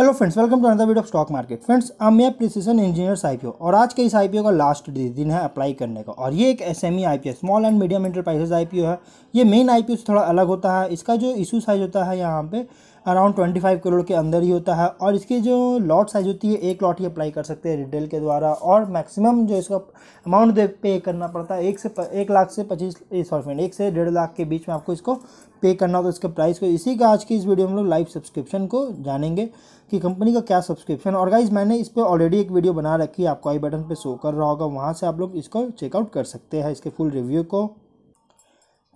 Hello friends welcome to another video of stock market friends मैं Precision Engineers IPO और आज के इस आईपीओ का लास्ट दिन है अप्लाई करने का। और ये एक SME IPO small and medium enterprises IPO है। ये मेन आईपीओ से थोड़ा अलग होता है। इसका जो इशू साइज़ होता है यहाँ पे अराउंड ट्वेंटी फाइव करोड़ के अंदर ही होता है और इसकी जो लॉट साइज़ होती है, एक लॉट ही अप्लाई कर सकते हैं रिटेल के द्वारा और मैक्सिमम जो इसका अमाउंट दे पे करना पड़ता है, एक से एक लाख से पच्चीस सॉरी फ्रेंड एक से डेढ़ लाख के बीच में आपको इसको पे करना होता है। इसके प्राइस को इसी का आज की इस वीडियो में लोग लाइव सब्सक्रिप्शन को जानेंगे कि कंपनी का क्या सब्सक्रिप्शन और गाइज़ मैंने इस पर ऑलरेडी एक वीडियो बना रखी है, आपको आई बटन पर शो कर रहा होगा, वहाँ से आप लोग इसको चेकआउट कर सकते हैं, इसके फुल रिव्यू को।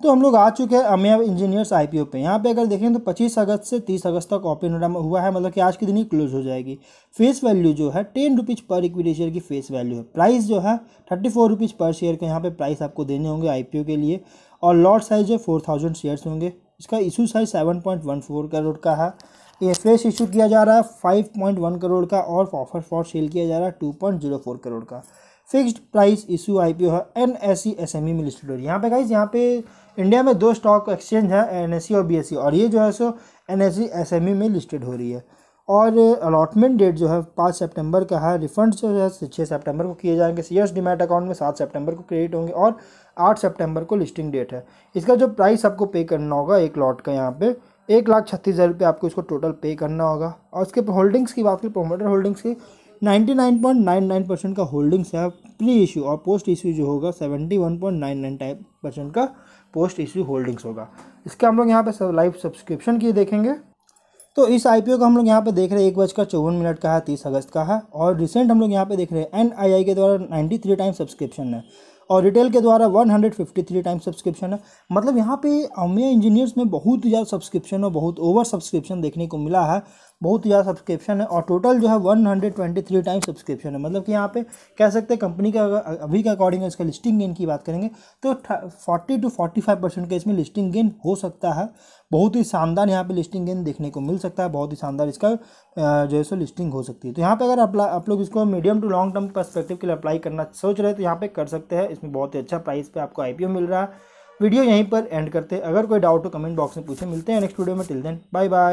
तो हम लोग आ चुके हैं अमिया इंजीनियर्स आईपीओ पे। यहाँ पे अगर देखें तो 25 अगस्त से 30 अगस्त तक ओपन हुआ है मतलब कि आज के दिन ही क्लोज हो जाएगी। फेस वैल्यू जो है ten rupees per equity share की फेस वैल्यू है। प्राइस जो है thirty four rupees per share के यहाँ पे प्राइस आपको देने होंगे आईपीओ के लिए। और लॉट साइज़ जो फोर थाउज़ेंड शेयर्स होंगे। इसका issue size seven point one four crore का है। ये फ्रेश इशू किया जा रहा है फाइव पॉइंट वन करोड़ का और ऑफ़र फॉर सेल किया जा रहा है two point zero four crore का। फिक्स्ड प्राइस इशू आईपीओ है N S E S M E में लिस्टेड हो रही है। यहाँ पे गाइज़ यहाँ पे इंडिया में दो स्टॉक एक्सचेंज है एन एस सी और बी एस सी और ये जो है सो N S E S M E में लिस्टेड हो रही है। और अलॉटमेंट डेट जो है, पाँच सितंबर का है। रिफंड जो है छः सितंबर को किए जाएँगे। सी एस डीमेट अकाउंट में सात सितंबर को क्रेडिट होंगे, और आठ सितंबर को लिस्टिंग डेट है। इसका जो प्राइस आपको पे करना होगा, एक लॉट का यहाँ पे, एक लाख छत्तीस हज़ार रुपये आपको इसको टोटल पे करना होगा। और उसके होल्डिंग्स की बात करें प्रोमोटर होल्डिंग्स की ninety nine point nine nine percent का होल्डिंग्स है। प्री इशू और पोस्ट इशू जो होगा, seventy one point nine nine percent का पोस्ट इशू होल्डिंग्स होगा। इसका हम लोग यहाँ पे सब लाइव सब्सक्रिप्शन की देखेंगे। तो इस आईपीओ का हम लोग यहाँ पे देख रहे हैं, एक बजकर चौवन मिनट का है, तीस अगस्त का है। और रिसेंट हम लोग यहाँ पे देख रहे हैं एनआईआई के द्वारा नाइन्टी थ्री टाइम सब्सक्रिप्शन है। और रिटेल के द्वारा 153 टाइम सब्सक्रिप्शन है। मतलब यहाँ पे अमिया इंजीनियर्स में बहुत ज़्यादा सब्सक्रिप्शन और बहुत ओवर सब्सक्रिप्शन देखने को मिला है। बहुत ज़्यादा सब्सक्रिप्शन है और टोटल जो है 123 टाइम सब्सक्रिप्शन है। मतलब कि यहाँ पे कह सकते हैं कंपनी का अभी के अकॉर्डिंग इसका लिस्टिंग गेन की बात करेंगे तो 40 टू 45 परसेंट का इसमें लिस्टिंग गेन हो सकता है। बहुत ही शानदार यहाँ पे लिस्टिंग गेन देखने को मिल सकता है बहुत ही शानदार इसका जो है सो लिस्टिंग हो सकती है। तो यहाँ पे अगर आप, आप लोग इसको medium to long term perspective के लिए अप्लाई करना सोच रहे तो यहाँ पे कर सकते हैं। इसमें बहुत ही अच्छा प्राइस पे आपको आईपीओ मिल रहा है। वीडियो यहीं पर एंड करते हैं। अगर कोई डाउट हो कमेंट बॉक्स में पूछे मिलते हैं नेक्स्ट वीडियो में। Till then bye bye